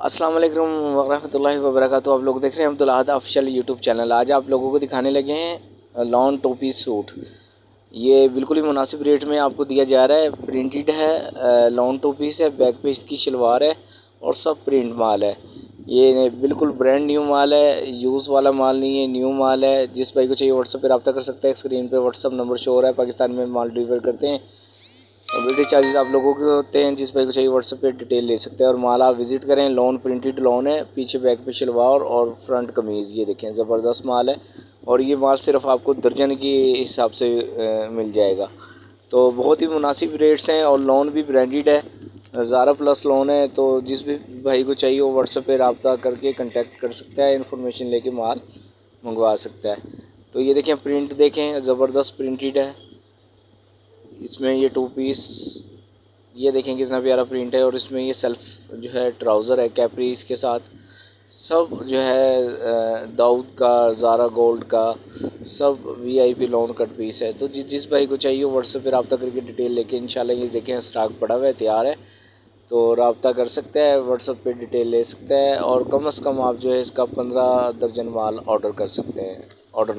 अस्सलाम वालेकुम वरहमतुल्लाहि आप लोग देख रहे हैं Abdul Ahad official YouTube channel. आज आप लोगों को दिखाने लगे हैं लॉन टोपी सूट। ये बिल्कुल ही मुनासिब रेट में आपको दिया जा रहा है। प्रिंटेड है लॉन टोपी है बैक पे इसकी शलवार है और सब प्रिंट माल है। ये बिल्कुल ब्रांड न्यू माल है यूज़ वाला माल नहीं है न्यू माल है। जिस भाई को चाहिए व्हाट्सअप पर रब्ता कर सकते हैं स्क्रीन पर व्हाट्सअप नंबर शो हो रहा है, पाकिस्तान में माल डिलीवर करते हैं। वीडियो चार्जेस आप लोगों के होते हैं, जिस भाई को चाहिए व्हाट्सएप पे डिटेल ले सकते हैं और माल आप विज़िट करें लोन प्रिंटेड लोन है, पीछे बैक पे शलवार और फ्रंट कमीज़, ये देखें, ज़बरदस्त माल है और ये माल सिर्फ़ आपको दर्जन के हिसाब से मिल जाएगा। तो बहुत ही मुनासिब रेट्स हैं और लोन भी ब्रांडेड है ज़ारा प्लस लोन है तो जिस भी भाई को चाहिए वो व्हाट्सएप पर रबता करके कंटेक्ट कर सकता है इन्फॉर्मेशन लेके माल मंगवा सकता है। तो ये देखें प्रिंट देखें, ज़बरदस्त प्रिंटेड है। इसमें ये टू पीस ये देखें कितना प्यारा प्रिंट है और इसमें ये सेल्फ जो है ट्राउज़र है कैपरी इसके साथ। सब जो है दाऊद का, ज़ारा गोल्ड का, सब वीआईपी लोन कट पीस है। तो जिस जिस भाई को चाहिए व्हाट्सएप पर रबता करके डिटेल लेके इंशाल्लाह ये देखें स्टॉक पड़ा हुआ है, तैयार है। तो रबता कर सकते हैं व्हाट्सएप पे डिटेल ले सकते हैं और कम अज़ कम आप जो है इसका पंद्रह दर्जन माल ऑर्डर कर सकते हैं। ऑर्डर